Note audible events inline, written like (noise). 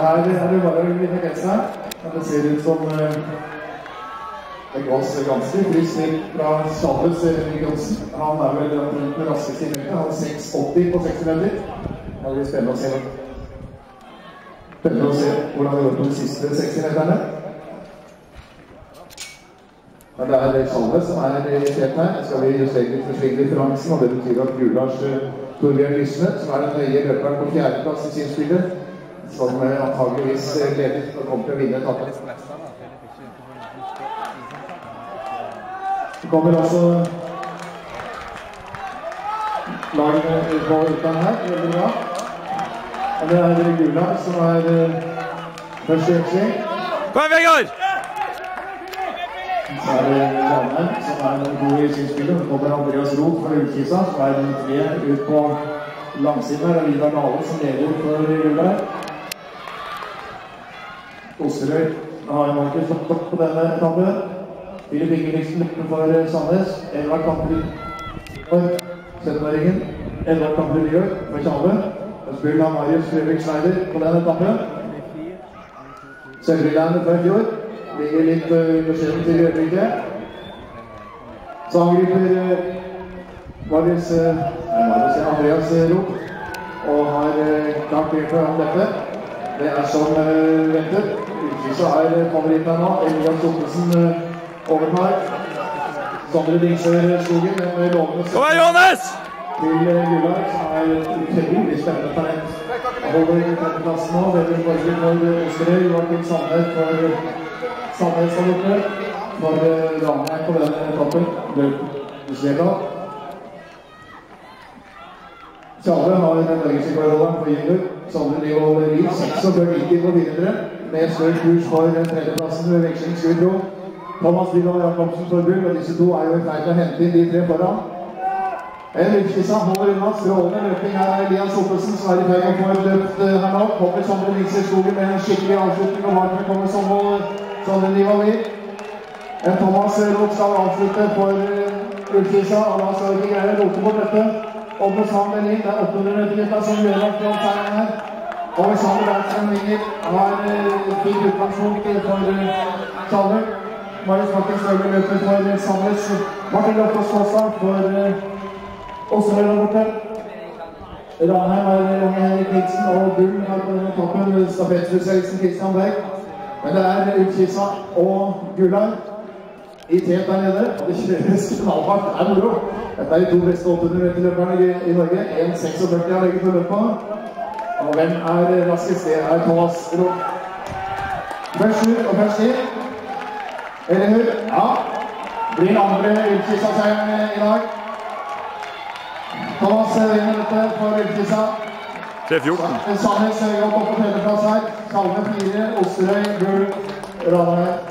Her er det bare litt grenser, men det ser ut som eh, det gås ganske friskt fra Chavez Johnsen. Han er vel omtrent den raskeste i møtet. Han er 6,80 på 60 meter. Det blir spennende å se. Spennende å se hvordan det går på de siste 60-meterne. Men det er Chavez som er i irritert her. Skal vi justere litt forsvinnerdiferansen, og det betyr at Gulars Torbjørn Lysne, som er den høye løperen på fjerdeplass i synspillet, som antageligvis leder og kommer til å vinne etappen. Kommer også lagene på utgang her. Veldig bra. Og det er Gula som er først i oppsving. Kom igjen, Vegard! Så er det Ranheim som er god i synspillet. Så kommer Andreas Roth fra Ullkisa, som er den tre ut på langsiden her. Og Vidar Dale som leder for Gular. Da har Markus fått på denne etappen. Filip Ingebrigtsen utenfor Sandnes. Edvard Kamper for 17-åringen. Edvard Kamper Bjørk for Tjave. Spiller han Marius Frøvik Schneider på den etappen. Sørlandet fra i fjor. Ligger litt beskjeden til i øyeblikket. Så angriper Marius, Marius Andreas Roth og har klart grep om dette. Det er som ventet. Utvisa er favoritten her nå. Elias Ottesen overtar. Sondre Dingsør Skogen med lovende Kom igjen, Johannes! til Gulag, som er utrolig spennende talent. Holder tredjeplassen nå. Veldig Borge for Osterøy, Joakim Sandnes for Sandnes der borte. For Ranheim på denne etappen. Løpsveka. Tjave har norgesrekordholderen på junior. Sondre Nyvold Lie, 46 på videre. Med større kurs for tredjeplassen ved veksling, skulle vi tro. Thomas Vidal Jacobsen Bull, og disse to er jo i ferd med å hente inn de tre foran. Ullkisa holder unna. Strålende løping her er Elias Ottesen, som er i ferd med å få et løft her nå. Kommer Sondre Nilsen Skogen med en skikkelig avslutning, og bak kommer Sondre En Thomas Roth skal avslutte for Ullkisa, og da skal vi ikke greie å rote bort dette. med Berlin, det er 800 meter som gjør at fra seieren her. Alexander Bergstrøm Winger har fint utgangspunkt for Tjaller. Marius Martin Støgle løper for Sandnes. Martin Løftos Fossa for Åsmøy der borte. Ranheim er Lange Henrik Nilsen og Bull her på toppen. Stafettspesialisten Kristian Berg. Men det er Utkisa og Gullar i tet der nede. Og det kjøres (laughs) knallhardt. Det er moro. Dette er de to beste 800 meter-løperne i, Norge. 1,46 har legget på løpet. Og hvem er raskest? Det er Thomas Roth. Først ut og først inn. Eller hun? Ja. Blir den andre Ullkisa-seieren i dag. Thomas vinner dette for Ullkisa. 3.14. Sandnes godt opp på tredjeplass her. Salve fire, Osterøy, Gull, Ranheim.